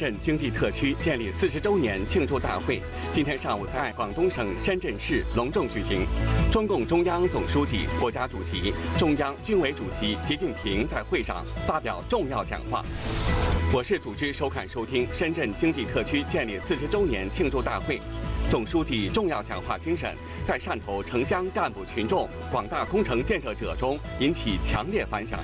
镇经济特区建立四十周年庆祝大会今天上午在广东省深圳市隆重举行。中共中央总书记、国家主席、中央军委主席习近平在会上发表重要讲话。我市组织收看收听深圳经济特区建立四十周年庆祝大会。总书记重要讲话精神在汕头城乡干部群众、广大工程建设者中引起强烈反响。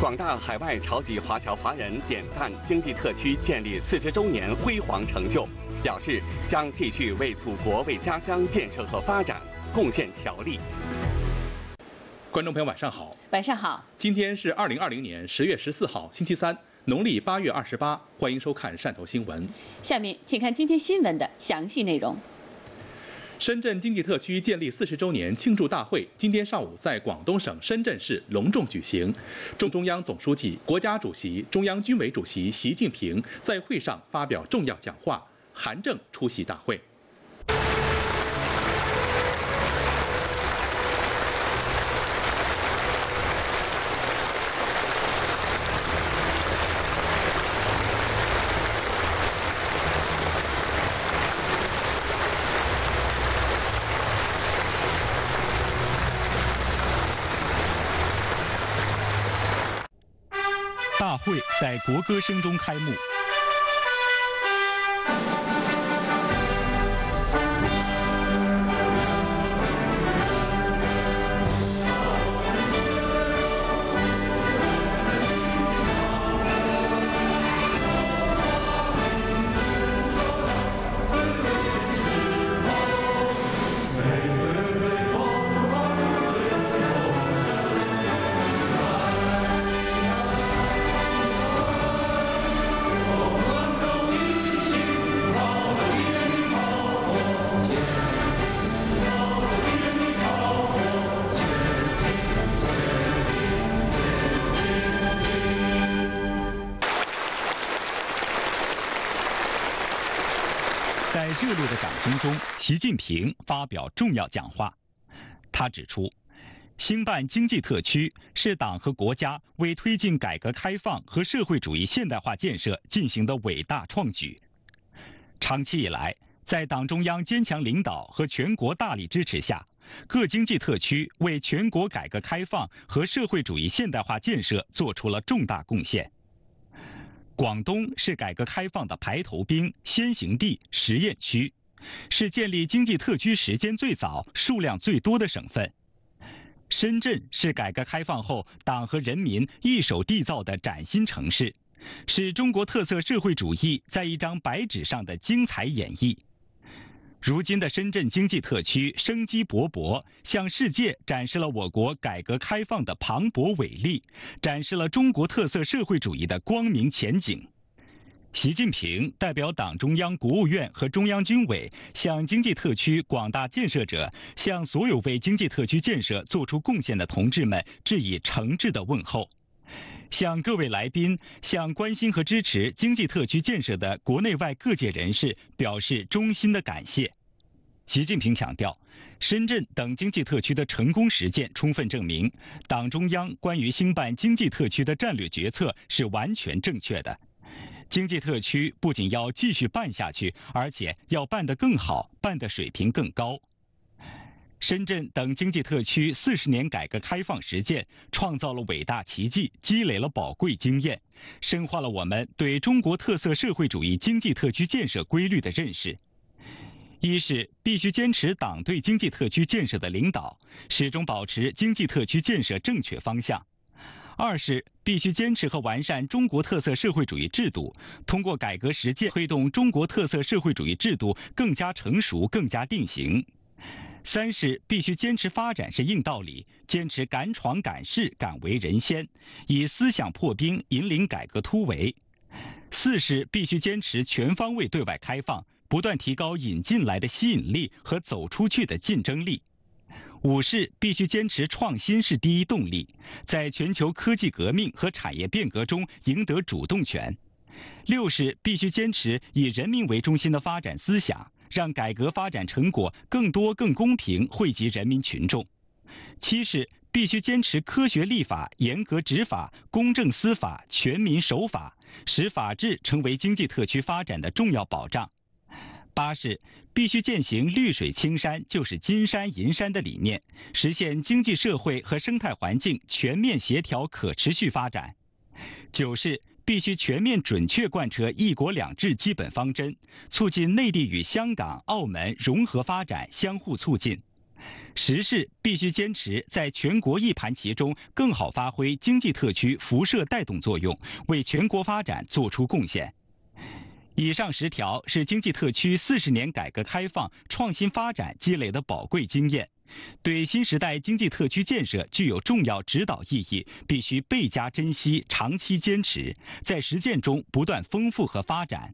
广大海外潮籍华侨华人点赞经济特区建立四十周年辉煌成就，表示将继续为祖国、为家乡建设和发展贡献条力。观众朋友，晚上好。晚上好。今天是二零二零年十月十四号，星期三，农历八月二十八。欢迎收看汕头新闻。下面请看今天新闻的详细内容。深圳经济特区建立四十周年庆祝大会今天上午在广东省深圳市隆重举行。中中央总书记、国家主席、中央军委主席习近平在会上发表重要讲话，韩正出席大会。会在国歌声中开幕。习近平发表重要讲话。他指出，兴办经济特区是党和国家为推进改革开放和社会主义现代化建设进行的伟大创举。长期以来，在党中央坚强领导和全国大力支持下，各经济特区为全国改革开放和社会主义现代化建设做出了重大贡献。广东是改革开放的排头兵、先行地、实验区，是建立经济特区时间最早、数量最多的省份。深圳是改革开放后党和人民一手缔造的崭新城市，是中国特色社会主义在一张白纸上的精彩演绎。如今的深圳经济特区生机勃勃，向世界展示了我国改革开放的磅礴伟力，展示了中国特色社会主义的光明前景。习近平代表党中央、国务院和中央军委，向经济特区广大建设者，向所有为经济特区建设作出贡献的同志们致以诚挚的问候。向各位来宾，向关心和支持经济特区建设的国内外各界人士表示衷心的感谢。习近平强调，深圳等经济特区的成功实践充分证明，党中央关于兴办经济特区的战略决策是完全正确的。经济特区不仅要继续办下去，而且要办得更好，办得水平更高。深圳等经济特区四十年改革开放实践，创造了伟大奇迹，积累了宝贵经验，深化了我们对中国特色社会主义经济特区建设规律的认识。一是必须坚持党对经济特区建设的领导，始终保持经济特区建设正确方向；二是必须坚持和完善中国特色社会主义制度，通过改革实践推动中国特色社会主义制度更加成熟、更加定型。三是必须坚持发展是硬道理，坚持敢闯敢试敢为人先，以思想破冰引领改革突围。四是必须坚持全方位对外开放，不断提高引进来的吸引力和走出去的竞争力。五是必须坚持创新是第一动力，在全球科技革命和产业变革中赢得主动权。六是必须坚持以人民为中心的发展思想。让改革发展成果更多、更公平惠及人民群众。七是必须坚持科学立法、严格执法、公正司法、全民守法，使法治成为经济特区发展的重要保障。八是必须践行“绿水青山就是金山银山”的理念，实现经济社会和生态环境全面协调可持续发展。九是必须全面准确贯彻“一国两制”基本方针，促进内地与香港、澳门融合发展，相互促进。十是必须坚持在全国一盘棋中更好发挥经济特区辐射带动作用，为全国发展作出贡献。以上十条是经济特区四十年改革开放创新发展积累的宝贵经验，对新时代经济特区建设具有重要指导意义，必须倍加珍惜、长期坚持，在实践中不断丰富和发展。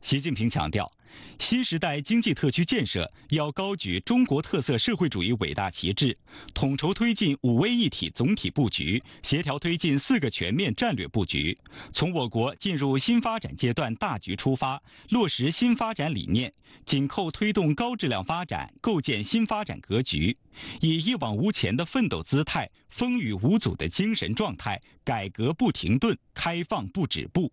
习近平强调。新时代经济特区建设要高举中国特色社会主义伟大旗帜，统筹推进五位一体总体布局，协调推进四个全面战略布局。从我国进入新发展阶段大局出发，落实新发展理念，紧扣推动高质量发展，构建新发展格局，以一往无前的奋斗姿态、风雨无阻的精神状态，改革不停顿，开放不止步。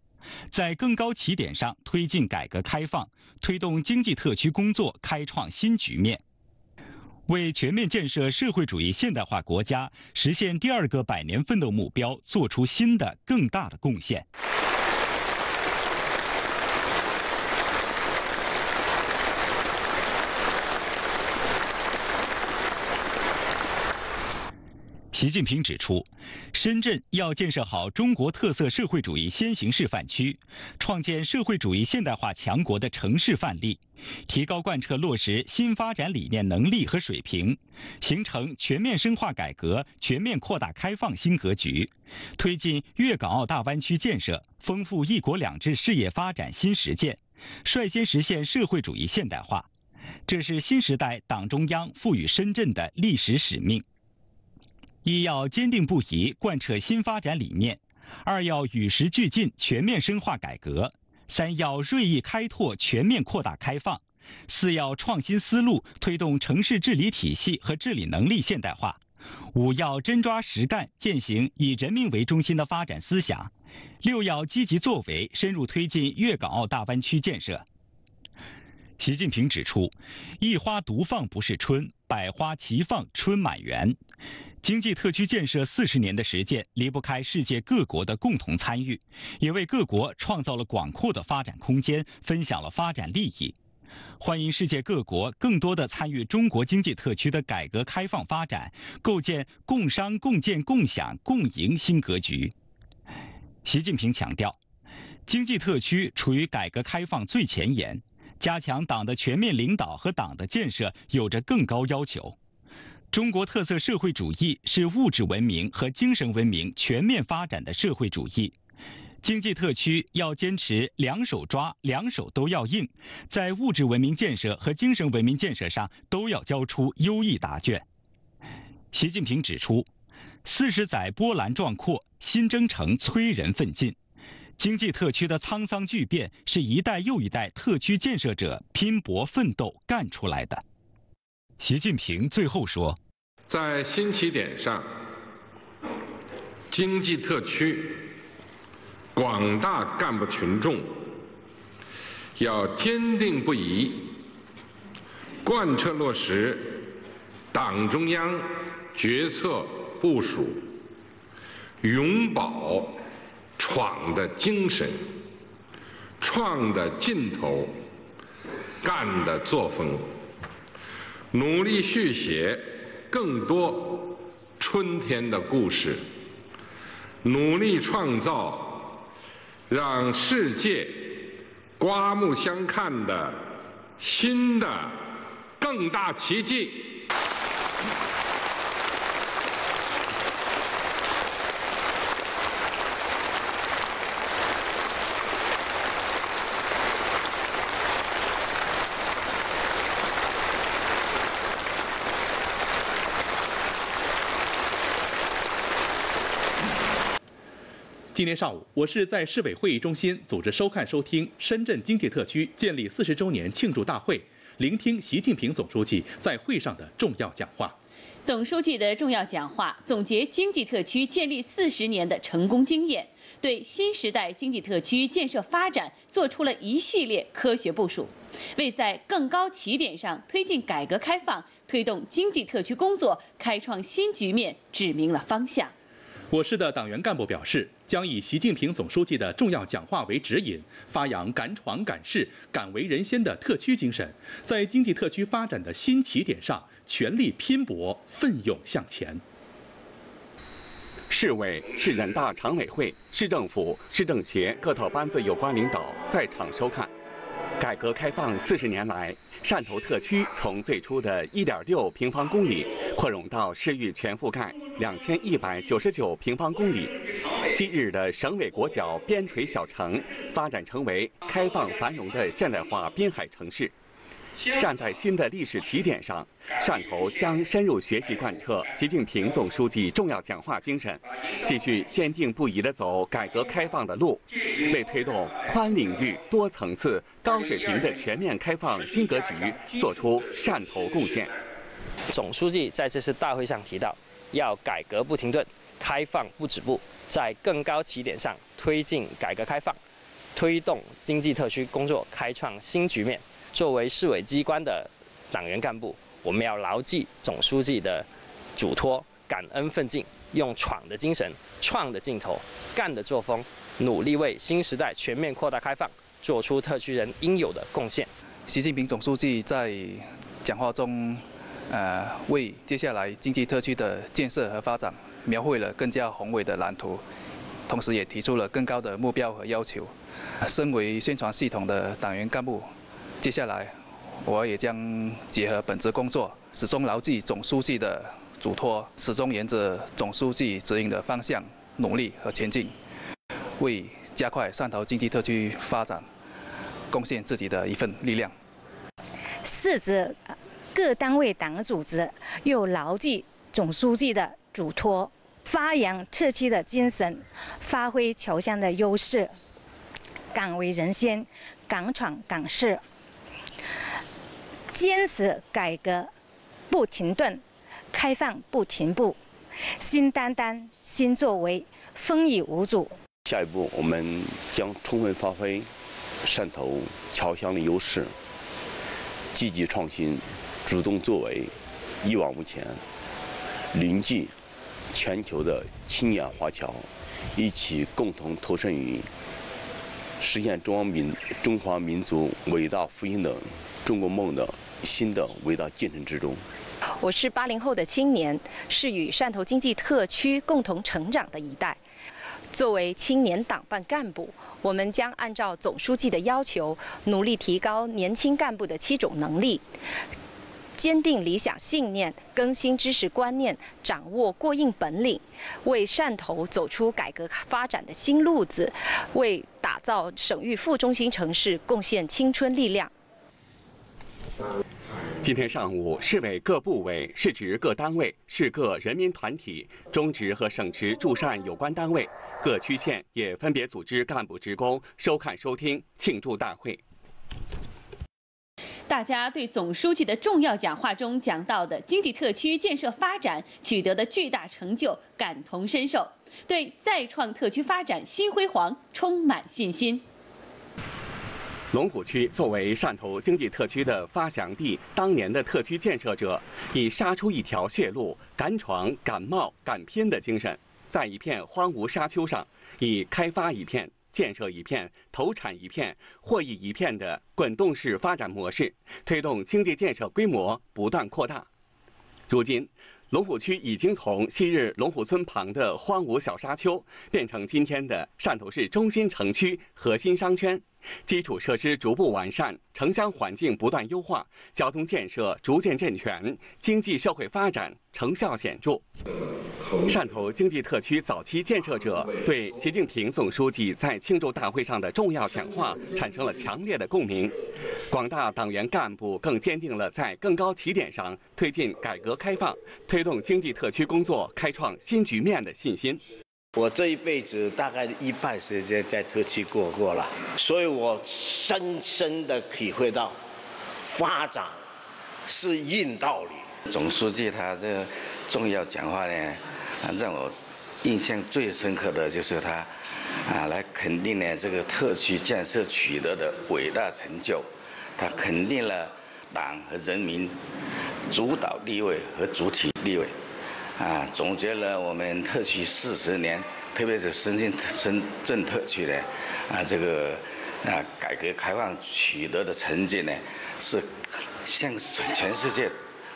在更高起点上推进改革开放，推动经济特区工作开创新局面，为全面建设社会主义现代化国家、实现第二个百年奋斗目标作出新的更大的贡献。习近平指出，深圳要建设好中国特色社会主义先行示范区，创建社会主义现代化强国的城市范例，提高贯彻落实新发展理念能力和水平，形成全面深化改革、全面扩大开放新格局，推进粤港澳大湾区建设，丰富“一国两制”事业发展新实践，率先实现社会主义现代化。这是新时代党中央赋予深圳的历史使命。一要坚定不移贯彻新发展理念，二要与时俱进全面深化改革，三要锐意开拓全面扩大开放，四要创新思路推动城市治理体系和治理能力现代化，五要真抓实干践行以人民为中心的发展思想，六要积极作为深入推进粤港澳大湾区建设。习近平指出，一花独放不是春，百花齐放春满园。经济特区建设四十年的实践离不开世界各国的共同参与，也为各国创造了广阔的发展空间，分享了发展利益。欢迎世界各国更多的参与中国经济特区的改革开放发展，构建共商共建共享共赢新格局。习近平强调，经济特区处于改革开放最前沿，加强党的全面领导和党的建设有着更高要求。中国特色社会主义是物质文明和精神文明全面发展的社会主义，经济特区要坚持两手抓，两手都要硬，在物质文明建设和精神文明建设上都要交出优异答卷。习近平指出，四十载波澜壮阔，新征程催人奋进，经济特区的沧桑巨变是一代又一代特区建设者拼搏奋斗干出来的。习近平最后说：“在新起点上，经济特区广大干部群众要坚定不移贯彻落实党中央决策部署，永葆闯的精神、创的劲头、干的作风。”努力续写更多春天的故事，努力创造让世界刮目相看的新的更大奇迹。今天上午，我市在市委会议中心组织收看收听深圳经济特区建立四十周年庆祝大会，聆听习近平总书记在会上的重要讲话。总书记的重要讲话总结经济特区建立四十年的成功经验，对新时代经济特区建设发展做出了一系列科学部署，为在更高起点上推进改革开放、推动经济特区工作开创新局面指明了方向。我市的党员干部表示，将以习近平总书记的重要讲话为指引，发扬敢闯敢试、敢为人先的特区精神，在经济特区发展的新起点上全力拼搏、奋勇向前。市委、市人大常委会、市政府、市政协各套班子有关领导在场收看。改革开放四十年来，汕头特区从最初的一点六平方公里扩容到市域全覆盖两千一百九十九平方公里，昔日的省委国脚边陲小城发展成为开放繁荣的现代化滨海城市。站在新的历史起点上，汕头将深入学习贯彻习近平总书记重要讲话精神，继续坚定不移地走改革开放的路，为推动宽领域、多层次、高水平的全面开放新格局做出汕头贡献。总书记在这次大会上提到，要改革不停顿，开放不止步，在更高起点上推进改革开放，推动经济特区工作开创新局面。作为市委机关的党员干部，我们要牢记总书记的嘱托，感恩奋进，用闯的精神、创的劲头、干的作风，努力为新时代全面扩大开放做出特区人应有的贡献。习近平总书记在讲话中，呃，为接下来经济特区的建设和发展描绘了更加宏伟的蓝图，同时也提出了更高的目标和要求。身为宣传系统的党员干部。接下来，我也将结合本职工作，始终牢记总书记的嘱托，始终沿着总书记指引的方向努力和前进，为加快汕头经济特区发展贡献自己的一份力量。市指各单位党组织又牢记总书记的嘱托，发扬特区的精神，发挥侨乡的优势，敢为人先，敢闯敢试。坚持改革不停顿，开放不停步，新担当、新作为，风雨无阻。下一步，我们将充分发挥汕头侨乡的优势，积极创新，主动作为，一往无前，凝聚全球的青年华侨，一起共同投身于实现中华民中华民族伟大复兴的中国梦的。新的伟大进程之中，我是八零后的青年，是与汕头经济特区共同成长的一代。作为青年党办干部，我们将按照总书记的要求，努力提高年轻干部的七种能力，坚定理想信念，更新知识观念，掌握过硬本领，为汕头走出改革发展的新路子，为打造省域副中心城市贡献青春力量。今天上午，市委各部委、市直各单位、市各人民团体、中直和省直驻汕有关单位、各区县也分别组织干部职工收看收听庆祝大会。大家对总书记的重要讲话中讲到的经济特区建设发展取得的巨大成就感同身受，对再创特区发展新辉煌充满信心。龙虎区作为汕头经济特区的发祥地，当年的特区建设者以杀出一条血路、敢闯、敢冒、敢拼的精神，在一片荒芜沙丘上，以开发一片、建设一片、投产一片、获益一片的滚动式发展模式，推动经济建设规模不断扩大。如今，龙虎区已经从昔日龙虎村旁的荒芜小沙丘，变成今天的汕头市中心城区核心商圈。基础设施逐步完善，城乡环境不断优化，交通建设逐渐健全，经济社会发展成效显著。汕头经济特区早期建设者对习近平总书记在庆祝大会上的重要讲话产生了强烈的共鸣，广大党员干部更坚定了在更高起点上推进改革开放、推动经济特区工作开创新局面的信心。我这一辈子大概一半时间在特区过过了，所以我深深的体会到，发展是硬道理。总书记他这重要讲话呢，让我印象最深刻的就是他啊，来肯定呢这个特区建设取得的伟大成就，他肯定了党和人民主导地位和主体地位，啊，总结了我们特区四十年，特别是深圳深圳特区的啊这个啊改革开放取得的成绩呢，是向全世界。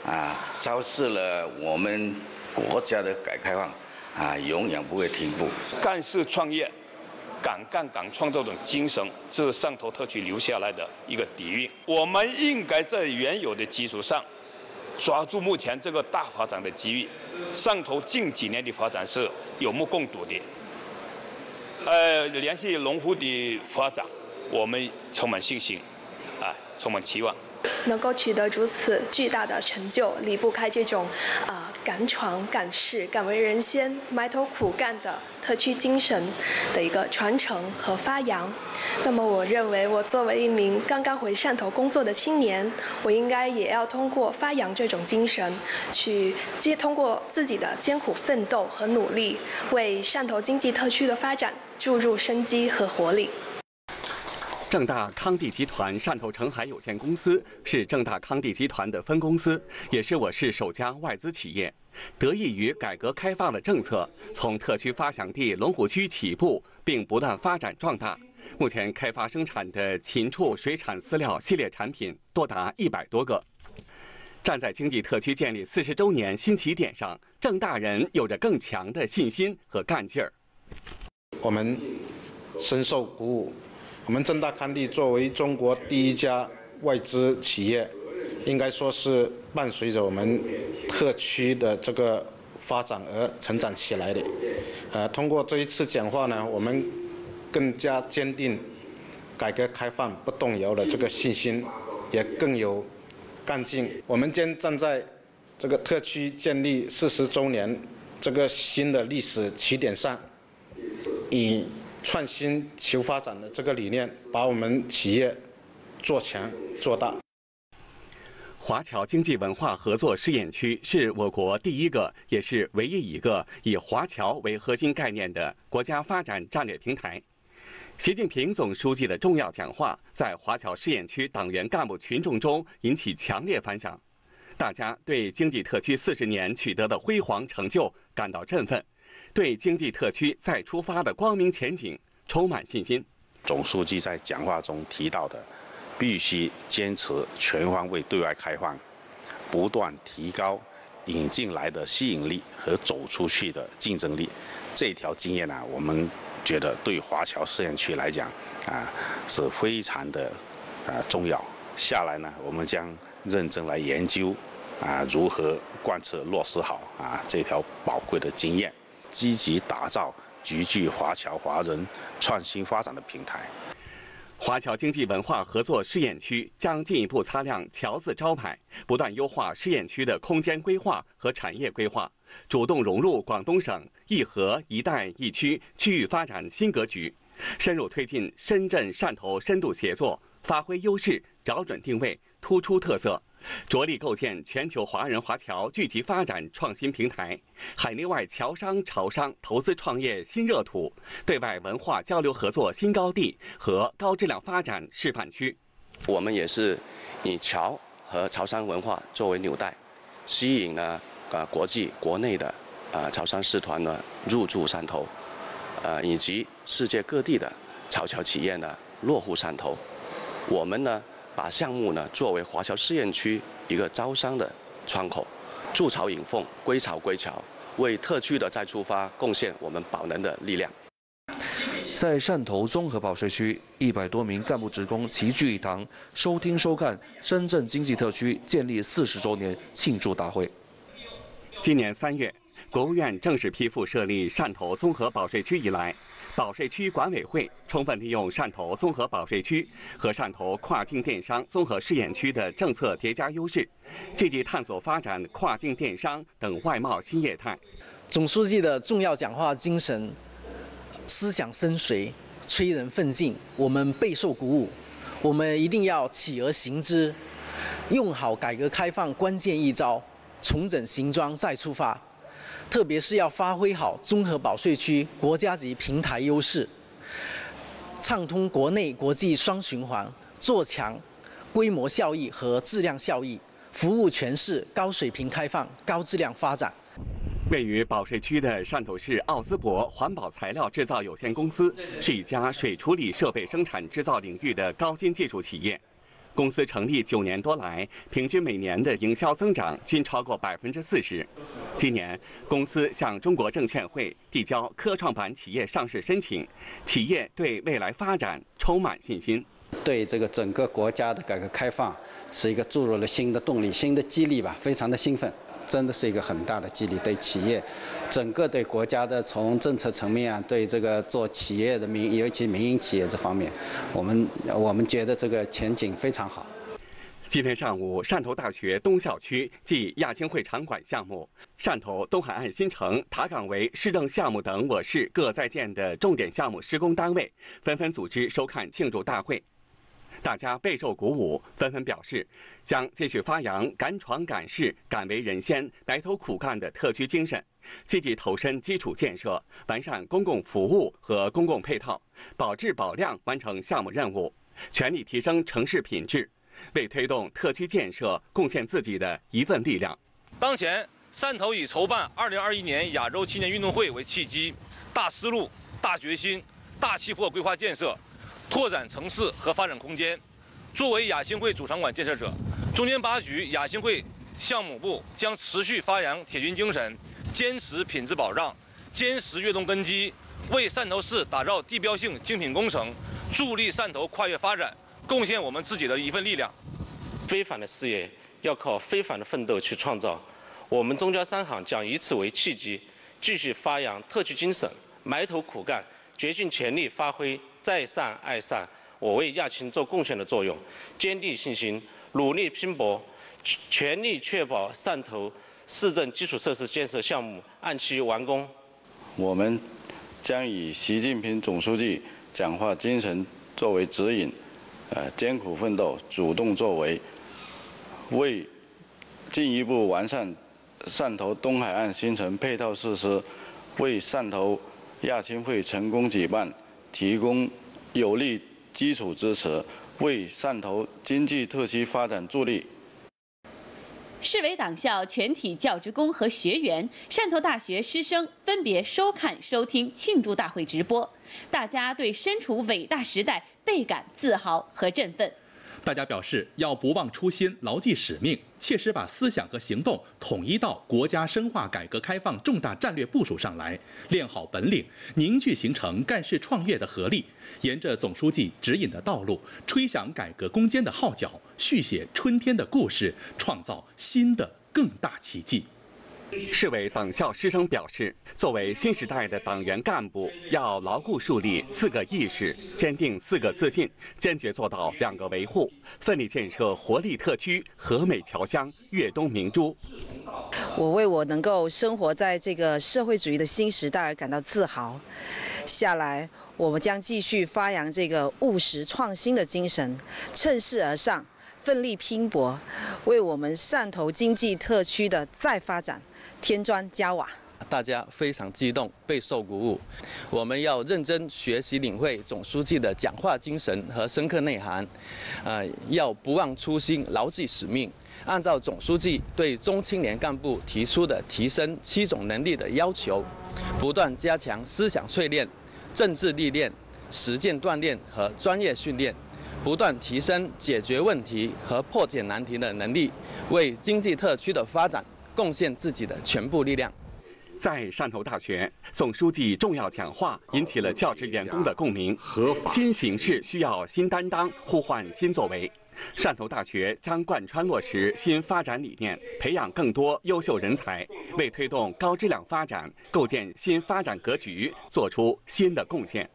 啊，昭示了我们国家的改革开放啊，永远不会停步。干事创业、敢干敢创造的精神，是汕头特区留下来的一个底蕴。我们应该在原有的基础上，抓住目前这个大发展的机遇。汕头近几年的发展是有目共睹的。呃，联系龙湖的发展，我们充满信心，啊，充满期望。能够取得如此巨大的成就，离不开这种啊敢闯敢试、敢为人先、埋头苦干的特区精神的一个传承和发扬。那么，我认为我作为一名刚刚回汕头工作的青年，我应该也要通过发扬这种精神，去接通过自己的艰苦奋斗和努力，为汕头经济特区的发展注入生机和活力。正大康地集团汕头澄海有限公司是正大康地集团的分公司，也是我市首家外资企业。得益于改革开放的政策，从特区发祥地龙虎区起步，并不断发展壮大。目前开发生产的禽畜水产饲料系列产品多达一百多个。站在经济特区建立四十周年新起点上，正大人有着更强的信心和干劲儿。我们深受鼓舞。我们正大康地作为中国第一家外资企业，应该说是伴随着我们特区的这个发展而成长起来的。呃，通过这一次讲话呢，我们更加坚定改革开放不动摇的这个信心，也更有干劲。我们将站在这个特区建立四十周年这个新的历史起点上，以。创新求发展的这个理念，把我们企业做强做大。华侨经济文化合作试验区是我国第一个，也是唯一一个以华侨为核心概念的国家发展战略平台。习近平总书记的重要讲话在华侨试验区党员干部群众中引起强烈反响，大家对经济特区四十年取得的辉煌成就感到振奋。对经济特区再出发的光明前景充满信心。总书记在讲话中提到的，必须坚持全方位对外开放，不断提高引进来的吸引力和走出去的竞争力。这条经验呢，我们觉得对华侨试验区来讲啊是非常的啊重要。下来呢，我们将认真来研究啊如何贯彻落实好啊这条宝贵的经验。积极打造集聚华侨华人创新发展的平台。华侨经济文化合作试验区将进一步擦亮“侨”字招牌，不断优化试验区的空间规划和产业规划，主动融入广东省“一核一带一区”区域发展新格局，深入推进深圳汕头深度协作，发挥优势，找准定位，突出特色。着力构建全球华人华侨聚集发展创新平台，海内外侨商潮商投资创业新热土，对外文化交流合作新高地和高质量发展示范区。我们也是以侨和潮商文化作为纽带，吸引了呃国际国内的呃潮商社团呢入驻汕头，呃以及世界各地的潮侨企业呢落户汕头。我们呢。把项目呢作为华侨试验区一个招商的窗口，筑巢引凤，归巢归巢，为特区的再出发贡献我们宝能的力量。在汕头综合保税区，一百多名干部职工齐聚一堂，收听收看深圳经济特区建立四十周年庆祝大会。今年三月，国务院正式批复设立汕头综合保税区以来。保税区管委会充分利用汕头综合保税区和汕头跨境电商综合试验区的政策叠加优势，积极探索发展跨境电商等外贸新业态。总书记的重要讲话精神，思想深邃，催人奋进，我们备受鼓舞。我们一定要起而行之，用好改革开放关键一招，重整行装再出发，特别是要发挥好综合保税区国家级平台优势，畅通国内国际双循环，做强规模效益和质量效益，服务全市高水平开放、高质量发展。位于保税区的汕头市奥斯博环保材料制造有限公司是一家水处理设备生产制造领域的高新技术企业。公司成立九年多来，平均每年的营销增长均超过百分之四十。今年，公司向中国证券会递交科创板企业上市申请，企业对未来发展充满信心。对这个整个国家的改革开放是一个注入了新的动力、新的激励吧，非常的兴奋。真的是一个很大的激励，对企业，整个对国家的从政策层面啊，对这个做企业的民，尤其民营企业这方面，我们我们觉得这个前景非常好。今天上午，汕头大学东校区暨亚青会场馆项目、汕头东海岸新城塔岗围市政项目等我市各在建的重点项目施工单位纷纷组织收看庆祝大会。大家备受鼓舞，纷纷表示将继续发扬敢闯敢试、敢为人先、埋头苦干的特区精神，积极投身基础建设，完善公共服务和公共配套，保质保量完成项目任务，全力提升城市品质，为推动特区建设贡献自己的一份力量。当前，汕头以筹办2021年亚洲青年运动会为契机，大思路、大决心、大气魄规划建设。拓展城市和发展空间。作为亚新会主场馆建设者，中建八局亚新会项目部将持续发扬铁军精神，坚持品质保障，坚实跃动根基，为汕头市打造地标性精品工程，助力汕头跨越发展，贡献我们自己的一份力量。非凡的事业要靠非凡的奋斗去创造。我们中交三行将以此为契机，继续发扬特区精神，埋头苦干，竭尽全力发挥。在善爱善，我为亚青做贡献的作用，坚定信心，努力拼搏，全力确保汕头市政基础设施建设项目按期完工。我们将以习近平总书记讲话精神作为指引，呃，艰苦奋斗，主动作为，为进一步完善汕头东海岸新城配套设施，为汕头亚青会成功举办。提供有力基础支持，为汕头经济特区发展助力。市委党校全体教职工和学员、汕头大学师生分别收看、收听庆祝大会直播，大家对身处伟大时代倍感自豪和振奋。大家表示要不忘初心，牢记使命，切实把思想和行动统一到国家深化改革开放重大战略部署上来，练好本领，凝聚形成干事创业的合力，沿着总书记指引的道路，吹响改革攻坚的号角，续写春天的故事，创造新的更大奇迹。市委党校师生表示，作为新时代的党员干部，要牢固树立四个意识，坚定四个自信，坚决做到两个维护，奋力建设活力特区、和美侨乡、粤东明珠。我为我能够生活在这个社会主义的新时代而感到自豪。下来，我们将继续发扬这个务实创新的精神，趁势而上，奋力拼搏，为我们汕头经济特区的再发展。添砖加瓦，大家非常激动，备受鼓舞。我们要认真学习领会总书记的讲话精神和深刻内涵，呃，要不忘初心，牢记使命，按照总书记对中青年干部提出的提升七种能力的要求，不断加强思想淬炼、政治历练、实践锻炼和专业训练，不断提升解决问题和破解难题的能力，为经济特区的发展。贡献自己的全部力量。在汕头大学，总书记重要讲话引起了教职员工的共鸣。新形势需要新担当，呼唤新作为。汕头大学将贯穿落实新发展理念，培养更多优秀人才，为推动高质量发展、构建新发展格局做出新的贡献。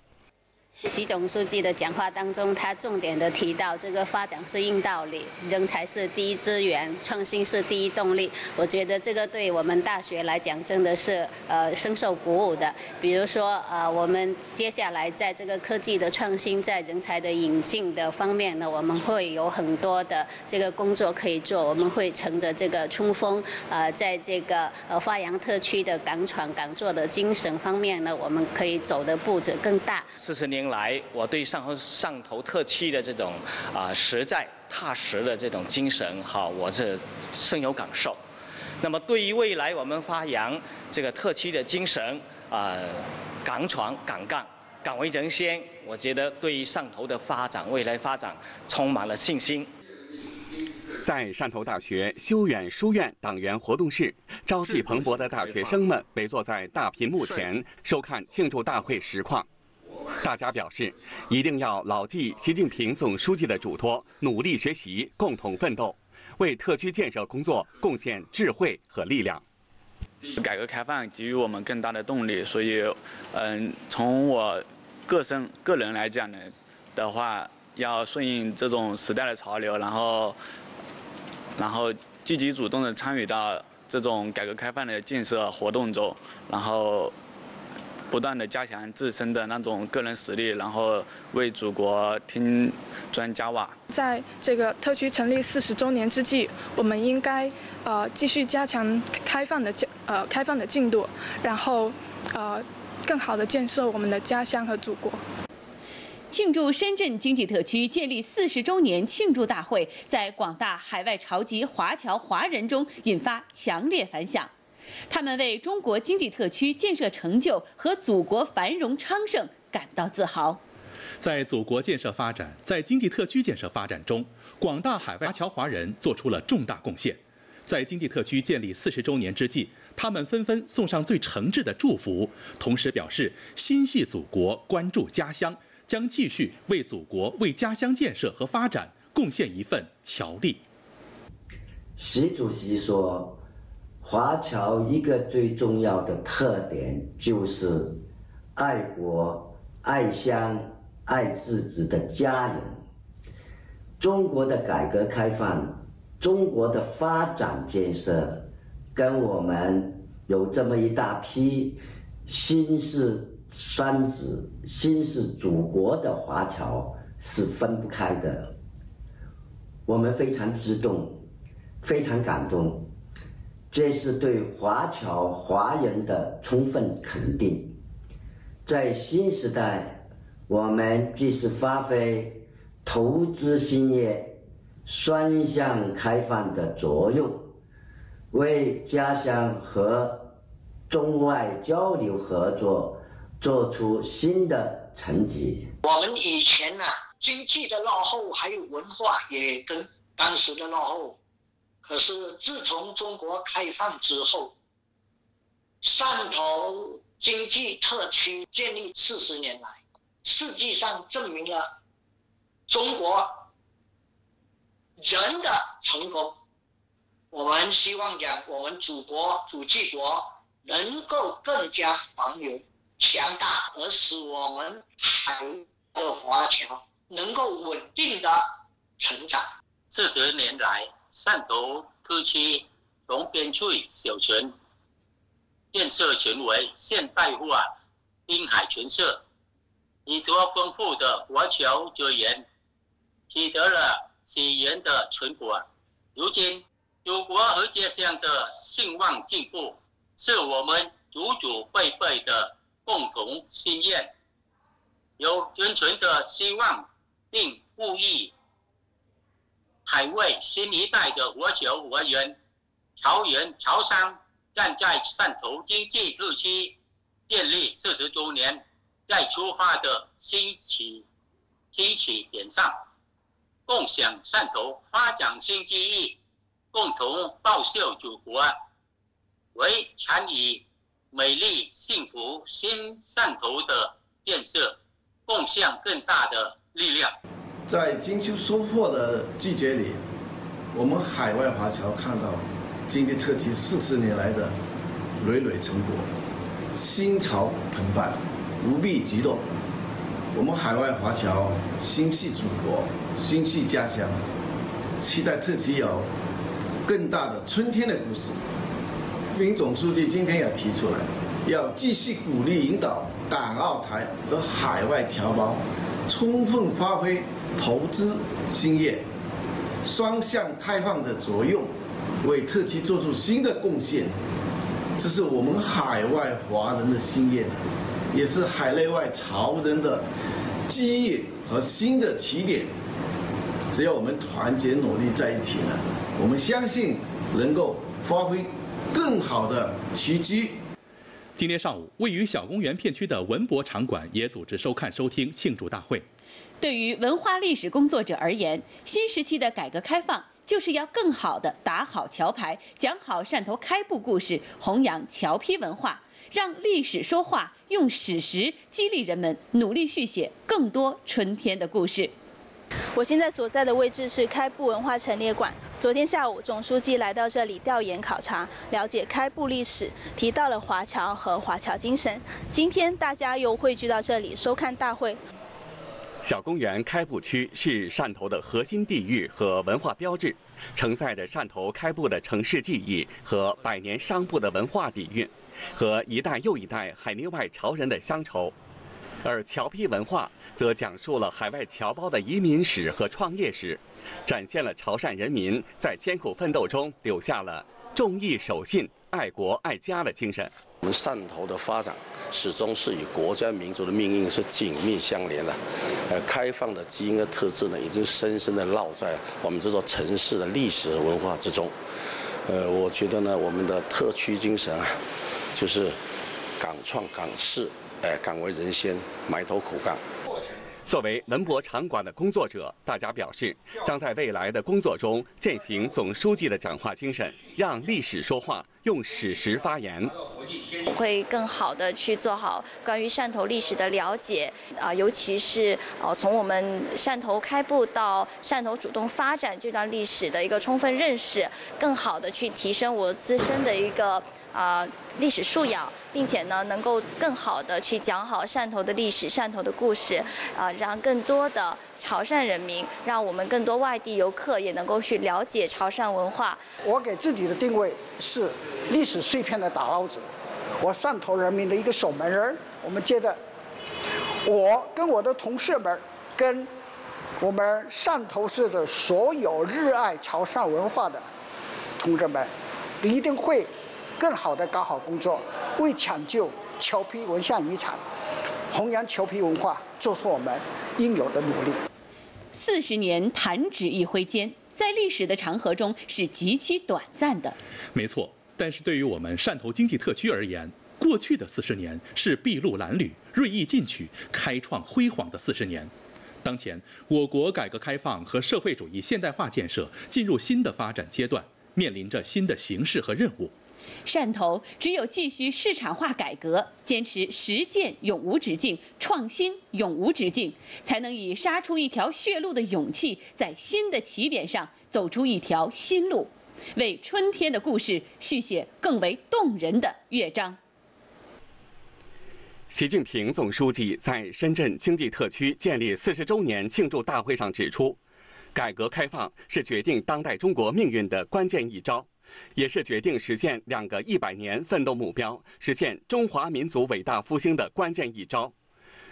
习总书记的讲话当中，他重点的提到这个发展是硬道理，人才是第一资源，创新是第一动力。我觉得这个对我们大学来讲真的是呃深受鼓舞的。比如说呃，我们接下来在这个科技的创新，在人才的引进的方面呢，我们会有很多的这个工作可以做。我们会乘着这个冲锋，呃，在这个呃发扬特区的敢闯敢做的精神方面呢，我们可以走的步子更大。四十年。来，我对上头上头特区的这种啊实在踏实的这种精神，哈，我是深有感受。那么对于未来我们发扬这个特区的精神啊，敢闯敢干，敢为人先，我觉得对于上头的发展，未来发展充满了信心。在汕头大学修远书院党员活动室，朝气蓬勃的大学生们围坐在大屏幕前，收看庆祝大会实况。大家表示，一定要牢记习近平总书记的嘱托，努力学习，共同奋斗，为特区建设工作贡献智慧和力量。改革开放给予我们更大的动力，所以，嗯，从我个身个人来讲呢，的话，要顺应这种时代的潮流，然后，然后积极主动的参与到这种改革开放的建设活动中，然后。不断的加强自身的那种个人实力，然后为祖国添砖加瓦。在这个特区成立四十周年之际，我们应该呃继续加强开放的进呃开放的进度，然后呃更好的建设我们的家乡和祖国。庆祝深圳经济特区建立四十周年庆祝大会在广大海外潮籍华侨华人中引发强烈反响。他们为中国经济特区建设成就和祖国繁荣昌盛感到自豪。在祖国建设发展、在经济特区建设发展中，广大海外华侨华人做出了重大贡献。在经济特区建立四十周年之际，他们纷纷送上最诚挚的祝福，同时表示心系祖国、关注家乡，将继续为祖国、为家乡建设和发展贡献一份侨力。习主席说。华侨一个最重要的特点就是爱国、爱乡、爱自己的家人。中国的改革开放、中国的发展建设，跟我们有这么一大批心是山子、心是祖国的华侨是分不开的。我们非常激动，非常感动。这是对华侨华人的充分肯定。在新时代，我们既是发挥投资兴业双向开放的作用，为家乡和中外交流合作做出新的成绩。我们以前呢，经济的落后，还有文化也跟当时的落后。可是自从中国开放之后，汕头经济特区建立四十年来，实际上证明了中国人的成功。我们希望讲，我们祖国主祭国能够更加繁荣强大，而使我们海的华侨能够稳定的成长。四十年来。汕头特区龙边陲小泉建设成为现代化滨海城市，以多丰富的华侨资源，取得了喜人的成果。如今，祖国和家乡的兴旺进步，是我们祖祖辈辈的共同心愿。有真诚的希望，并呼吁。海外新一代的华侨华人、潮人、潮商站在汕头经济特区建立四十周年再出发的新起新起点上，共享汕头发展新机遇，共同报效祖国，为参与美丽幸福新汕头的建设贡献更大的力量。在金秋收获的季节里，我们海外华侨看到经济特区四十年来的累累成果，心潮澎湃，无比激动。我们海外华侨心系祖国，心系家乡，期待特区有更大的春天的故事。林总书记今天也提出来，要继续鼓励引导港澳台和海外侨胞充分发挥投资兴业、双向开放的作用，为特区做出新的贡献。这是我们海外华人的兴业。也是海内外潮人的记忆和新的起点。只要我们团结努力在一起呢，我们相信能够发挥更好的奇迹。今天上午，位于小公园片区的文博场馆也组织收看收听庆祝大会。对于文化历史工作者而言，新时期的改革开放就是要更好的打好桥牌，讲好汕头开埠故事，弘扬侨批文化。让历史说话，用史实激励人们努力续写更多春天的故事。我现在所在的位置是开埠文化陈列馆。昨天下午，总书记来到这里调研考察，了解开埠历史，提到了华侨和华侨精神。今天大家又汇聚到这里收看大会。小公园开埠区是汕头的核心地域和文化标志，承载着汕头开埠的城市记忆和百年商埠的文化底蕴。和一代又一代海内外潮人的乡愁，而侨批文化则讲述了海外侨胞的移民史和创业史，展现了潮汕人民在艰苦奋斗中留下了重义守信、爱国爱家的精神。我们汕头的发展始终是与国家民族的命运是紧密相连的，呃，开放的基因的特质呢，已经深深的烙在我们这座城市的历史文化之中。呃，我觉得呢，我们的特区精神啊。就是敢创敢试，哎，敢为人先，埋头苦干。作为文博场馆的工作者，大家表示将在未来的工作中践行总书记的讲话精神，让历史说话，用史实发言。会更好的去做好关于汕头历史的了解啊，尤其是呃从我们汕头开埠到汕头主动发展这段历史的一个充分认识，更好的去提升我自身的一个啊历史素养，并且呢能够更好的去讲好汕头的历史、汕头的故事啊，让更多的潮汕人民，让我们更多外地游客也能够去了解潮汕文化。我给自己的定位是历史碎片的打捞者。我汕头人民的一个守门人，我们接着，我跟我的同事们，跟我们汕头市的所有热爱潮汕文化的同志们，一定会更好的搞好工作，为抢救侨批文化遗产、弘扬侨批文化，做出我们应有的努力。四十年弹指一挥间，在历史的长河中是极其短暂的。没错。但是对于我们汕头经济特区而言，过去的四十年是筚路蓝缕、锐意进取、开创辉煌的四十年。当前，我国改革开放和社会主义现代化建设进入新的发展阶段，面临着新的形势和任务。汕头只有继续市场化改革，坚持实践永无止境、创新永无止境，才能以杀出一条血路的勇气，在新的起点上走出一条新路。为春天的故事续写更为动人的乐章。习近平总书记在深圳经济特区建立四十周年庆祝大会上指出，改革开放是决定当代中国命运的关键一招，也是决定实现两个一百年奋斗目标、实现中华民族伟大复兴的关键一招。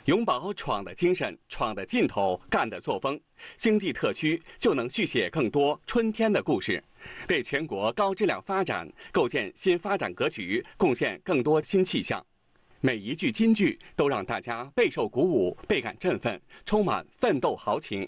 永葆闯的精神、闯的劲头、干的作风，经济特区就能续写更多春天的故事。为全国高质量发展构建新发展格局，贡献更多新气象。每一句金句都让大家备受鼓舞、倍感振奋，充满奋斗豪情。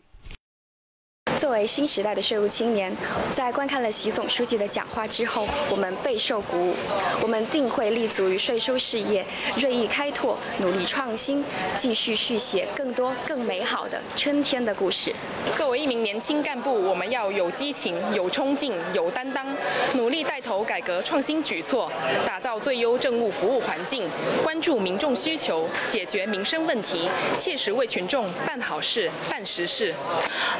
作为新时代的税务青年，在观看了习总书记的讲话之后，我们备受鼓舞。我们定会立足于税收事业，锐意开拓，努力创新，继续续写更多更美好的春天的故事。作为一名年轻干部，我们要有激情、有冲劲、有担当，努力带头改革创新举措，打造最优政务服务环境，关注民众需求，解决民生问题，切实为群众办好事、办实事。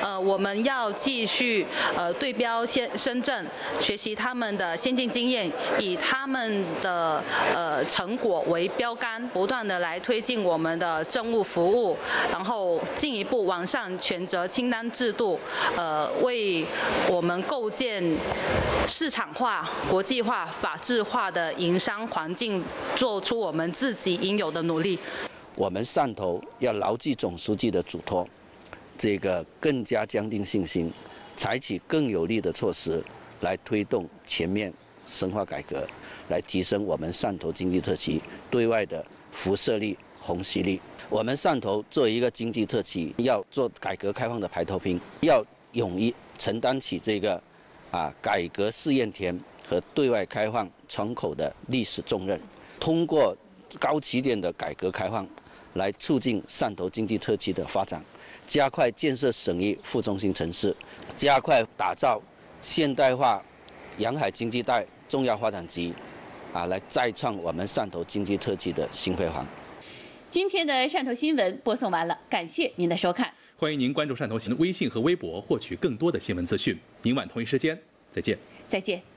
呃，我们。要继续呃对标先深圳，学习他们的先进经验，以他们的呃成果为标杆，不断的来推进我们的政务服务，然后进一步完善权责清单制度，呃，为我们构建市场化、国际化、法治化的营商环境，做出我们自己应有的努力。我们汕头要牢记总书记的嘱托，这个更加坚定信心，采取更有力的措施，来推动全面深化改革，来提升我们汕头经济特区对外的辐射力、虹吸力。我们汕头作为一个经济特区，要做改革开放的排头兵，要勇于承担起这个啊改革试验田和对外开放窗口的历史重任，通过高起点的改革开放。来促进汕头经济特区的发展，加快建设省域副中心城市，加快打造现代化沿海经济带重要发展区，啊，来再创我们汕头经济特区的新辉煌。今天的汕头新闻播送完了，感谢您的收看。欢迎您关注汕头新闻微信和微博，获取更多的新闻资讯。明晚同一时间再见。再见。